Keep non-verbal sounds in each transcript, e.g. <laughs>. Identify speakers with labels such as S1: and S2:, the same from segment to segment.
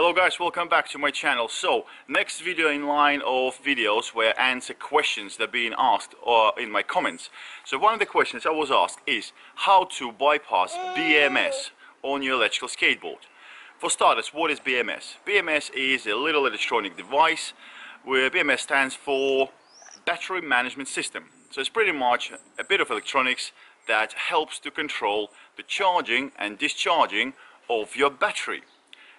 S1: Hello guys, welcome back to my channel. So, next video in line of videos where I answer questions that are being asked or in my comments. So one of the questions I was asked is how to bypass BMS on your electrical skateboard. For starters, what is BMS? BMS is a little electronic device where BMS stands for Battery Management System. So it's pretty much a bit of electronics that helps to control the charging and discharging of your battery.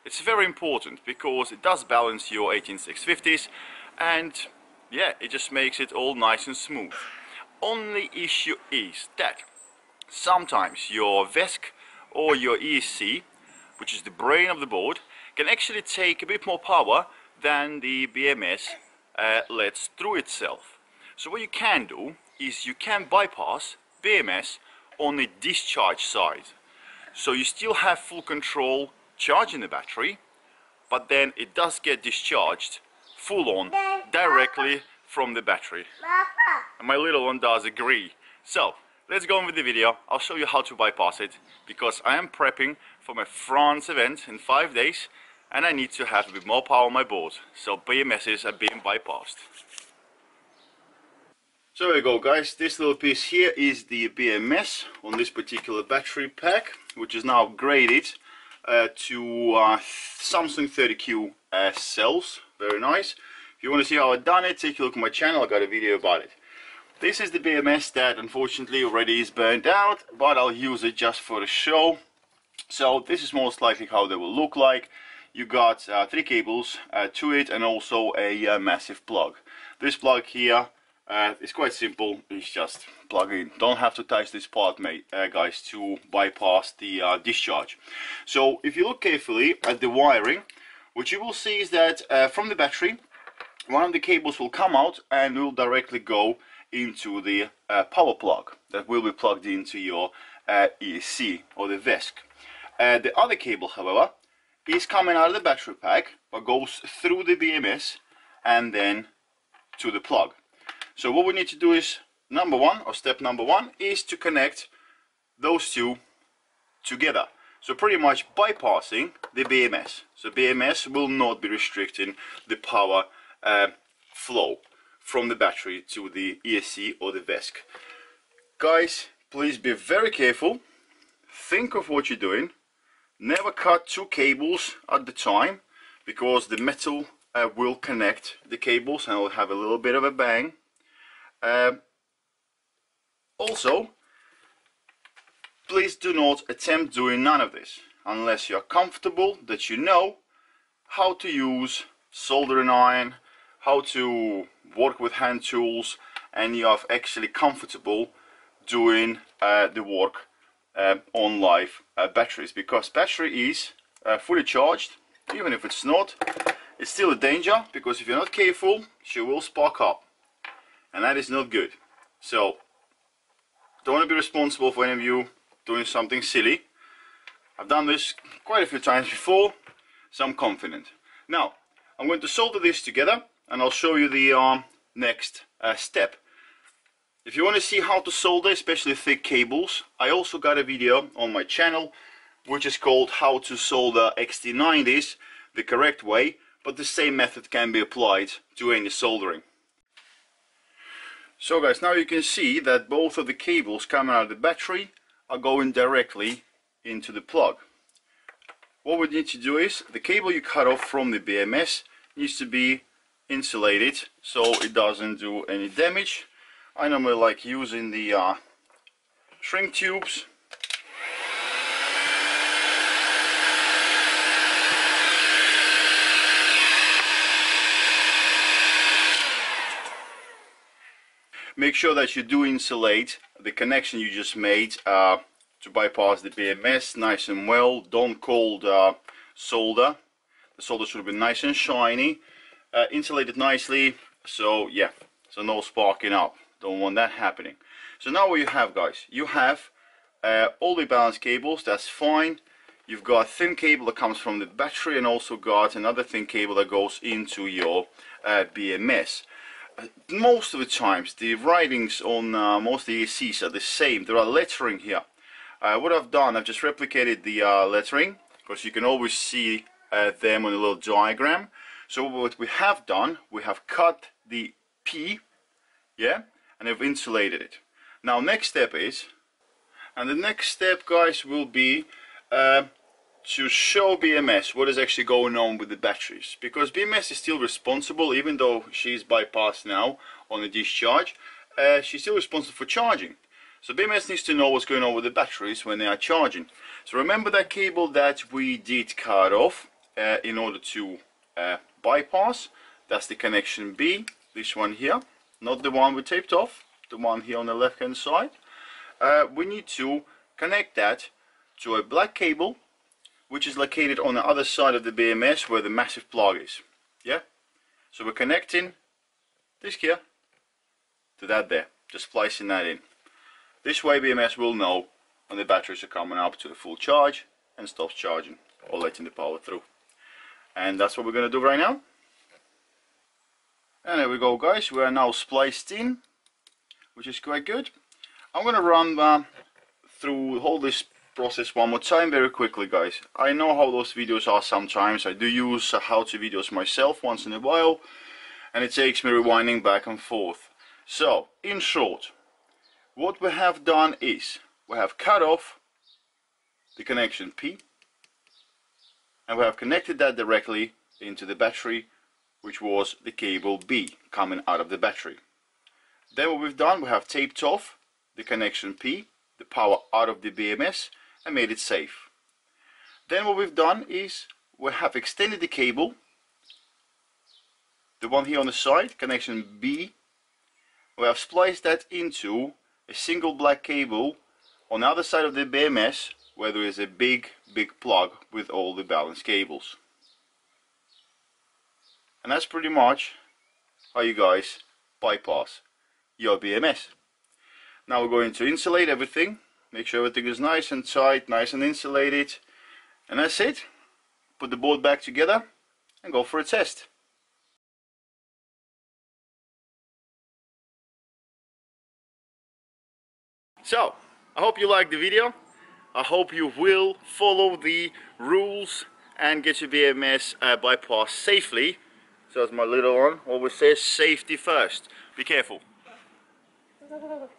S1: It's very important because it does balance your 18650s and yeah, it just makes it all nice and smooth. Only issue is that sometimes your VESC or your ESC, which is the brain of the board, can actually take a bit more power than the BMS uh, lets through itself. So what you can do is you can bypass BMS on the discharge side. So you still have full control charging the battery, but then it does get discharged full on directly from the battery. And my little one does agree. So let's go on with the video. I'll show you how to bypass it because I am prepping for my France event in five days and I need to have a bit more power on my board. So BMSs are being bypassed. So there you go guys, this little piece here is the BMS on this particular battery pack which is now graded uh, to uh, Samsung 30Q uh, cells, very nice. If you want to see how I've done it, take a look at my channel, I got a video about it. This is the BMS that unfortunately already is burnt out, but I'll use it just for the show. So this is most likely how they will look like. You got uh, three cables uh, to it and also a uh, massive plug. This plug here uh, it's quite simple, it's just plug in. Don't have to touch this part, mate, uh, guys, to bypass the uh, discharge. So if you look carefully at the wiring, what you will see is that uh, from the battery, one of the cables will come out and will directly go into the uh, power plug that will be plugged into your uh, ESC or the VESC. the other cable, however, is coming out of the battery pack, but goes through the BMS and then to the plug. So what we need to do is, number one, or step number one, is to connect those two together. So pretty much bypassing the BMS. So BMS will not be restricting the power uh, flow from the battery to the ESC or the VESC. Guys, please be very careful. Think of what you're doing. Never cut two cables at the time because the metal uh, will connect the cables and will have a little bit of a bang um, also, please do not attempt doing none of this unless you're comfortable that you know how to use soldering iron, how to work with hand tools and you are actually comfortable doing uh, the work uh, on live uh, batteries because battery is uh, fully charged. Even if it's not it's still a danger because if you're not careful she will spark up and that is not good. So don't want to be responsible for any of you doing something silly. I've done this quite a few times before so I'm confident. Now I'm going to solder this together and I'll show you the um, next uh, step. If you want to see how to solder especially thick cables I also got a video on my channel which is called how to solder XT90s the correct way but the same method can be applied to any soldering so guys, now you can see that both of the cables coming out of the battery are going directly into the plug. What we need to do is, the cable you cut off from the BMS needs to be insulated so it doesn't do any damage. I normally like using the uh, shrink tubes make sure that you do insulate. The connection you just made uh, to bypass the BMS nice and well. Don't cold uh, solder. The solder should be nice and shiny. Uh, insulated nicely. So yeah. So no sparking up. Don't want that happening. So now what you have guys? You have uh, all the balanced cables. That's fine. You've got thin cable that comes from the battery and also got another thin cable that goes into your uh, BMS most of the times the writings on uh, most of the ESCs are the same. There are lettering here. Uh, what I've done, I've just replicated the uh, lettering because you can always see uh, them on a little diagram. So what we have done, we have cut the P, yeah, and have insulated it. Now next step is, and the next step guys will be uh, to show BMS what is actually going on with the batteries. Because BMS is still responsible, even though she's bypassed now on the discharge, uh, she's still responsible for charging. So BMS needs to know what's going on with the batteries when they are charging. So remember that cable that we did cut off uh, in order to uh, bypass. That's the connection B, this one here. Not the one we taped off, the one here on the left hand side. Uh, we need to connect that to a black cable which is located on the other side of the BMS where the massive plug is. Yeah? So we're connecting this here to that there, just splicing that in. This way BMS will know when the batteries are coming up to a full charge and stops charging or letting the power through. And that's what we're going to do right now. And there we go guys, we are now spliced in, which is quite good. I'm going to run uh, through all this process one more time very quickly guys. I know how those videos are sometimes. I do use uh, how-to videos myself once in a while and it takes me rewinding back and forth. So, in short, what we have done is we have cut off the connection P and we have connected that directly into the battery which was the cable B coming out of the battery. Then what we've done, we have taped off the connection P, the power out of the BMS and made it safe. Then what we've done is we have extended the cable, the one here on the side, connection B, we have spliced that into a single black cable on the other side of the BMS where there is a big big plug with all the balance cables. And that's pretty much how you guys bypass your BMS. Now we're going to insulate everything make sure everything is nice and tight nice and insulated. And that's it. Put the board back together and go for a test. So I hope you liked the video. I hope you will follow the rules and get your BMS uh, bypass safely. So as my little one. Always says safety first. Be careful <laughs>